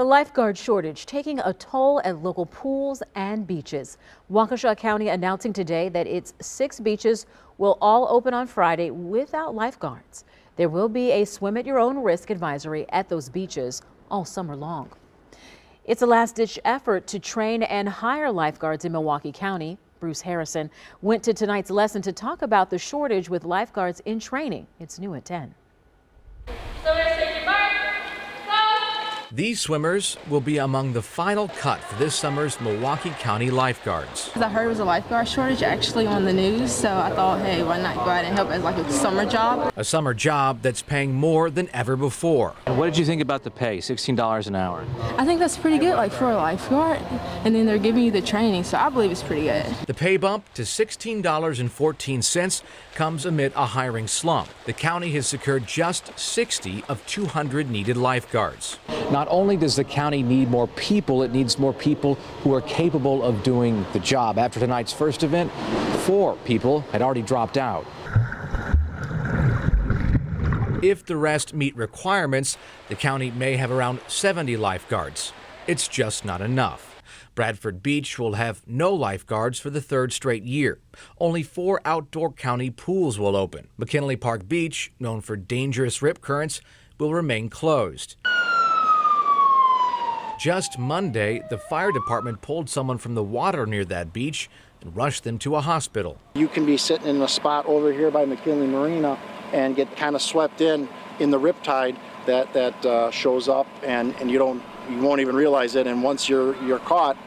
The lifeguard shortage taking a toll at local pools and beaches. Waukesha County announcing today that its six beaches will all open on Friday without lifeguards. There will be a swim at your own risk advisory at those beaches all summer long. It's a last ditch effort to train and hire lifeguards in Milwaukee County. Bruce Harrison went to tonight's lesson to talk about the shortage with lifeguards in training. It's new at 10. These swimmers will be among the final cut for this summer's Milwaukee County lifeguards. I heard it was a lifeguard shortage actually on the news, so I thought, hey, why not go out and help as like a summer job? A summer job that's paying more than ever before. What did you think about the pay, $16 an hour? I think that's pretty good, like for a lifeguard, and then they're giving you the training, so I believe it's pretty good. The pay bump to $16.14 comes amid a hiring slump. The county has secured just 60 of 200 needed lifeguards. Not only does the county need more people, it needs more people who are capable of doing the job. After tonight's first event, four people had already dropped out. If the rest meet requirements, the county may have around 70 lifeguards. It's just not enough. Bradford Beach will have no lifeguards for the third straight year. Only four outdoor county pools will open. McKinley Park Beach, known for dangerous rip currents, will remain closed. Just Monday, the fire department pulled someone from the water near that beach and rushed them to a hospital. You can be sitting in a spot over here by McKinley Marina and get kind of swept in in the riptide that that uh, shows up, and and you don't you won't even realize it. And once you're you're caught,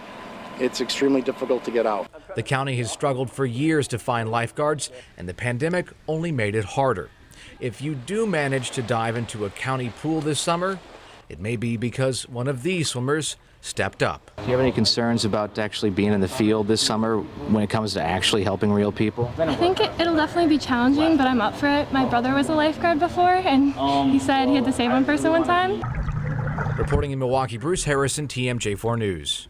it's extremely difficult to get out. The county has struggled for years to find lifeguards, and the pandemic only made it harder. If you do manage to dive into a county pool this summer, it may be because one of these swimmers stepped up. Do you have any concerns about actually being in the field this summer when it comes to actually helping real people? I think it, will definitely be challenging, but I'm up for it. My brother was a lifeguard before, and he said he had to save one person one time. Reporting in Milwaukee, Bruce Harrison, TMJ4 News.